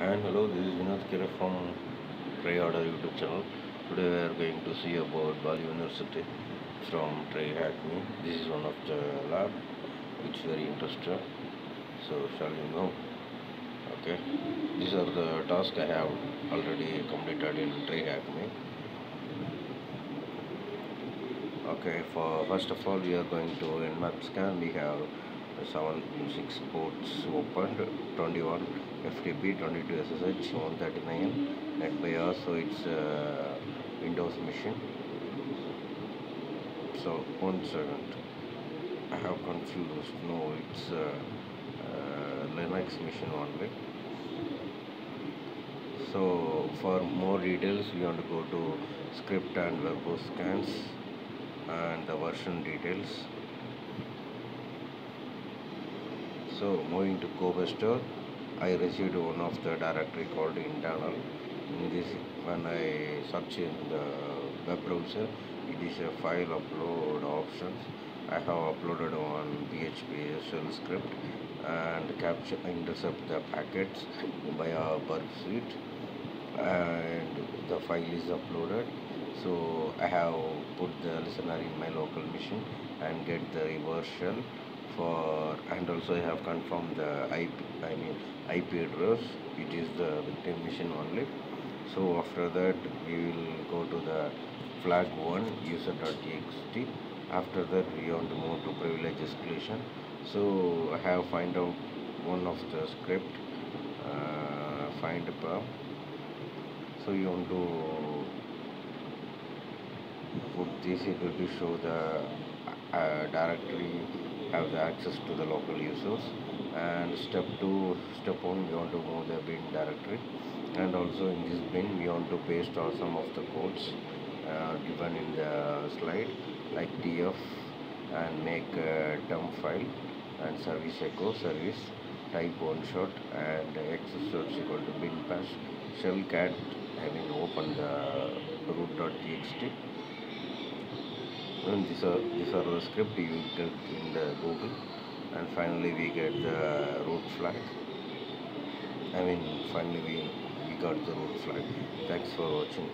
And hello, this is Vinod Kira from Try Order YouTube channel. Today we are going to see about Bali University from Try Hackney. This is one of the lab which is very interesting. So shall we know? Okay. These are the tasks I have already completed in Try Hackney. Okay, for first of all we are going to in map scan we have seven six ports opened 21 FTP 22 SSH 139 NetBIOS so it's uh, Windows machine. So one second. I have confused. No it's uh, uh, Linux machine only. So for more details you want to go to script and verbose scans and the version details so moving to Cobester I received one of the directory called internal. In this when I search in the web browser. It is a file upload options. I have uploaded one PHP shell script and capture intercept the packets via burp suite and the file is uploaded. So I have put the listener in my local machine and get the reverse shell for and also I have confirmed the IP I mean IP address. It is the victim machine only. So after that we will go to the flag 1 user.txt after that we want to move to privilege escalation. So I have find out one of the script uh, find a so you want to put this it will show the uh, directory have the access to the local users. And step 2 step 1 we want to move the bin directory. And also in this bin we want to paste all some of the codes uh, given in the slide like df and make a dump file and service echo service type one shot and x is equal to bin bash shell cat having opened the root.txt and these are these are the script you get in the google. And finally we get the root flag. I mean finally we we got the root flag. Thanks for watching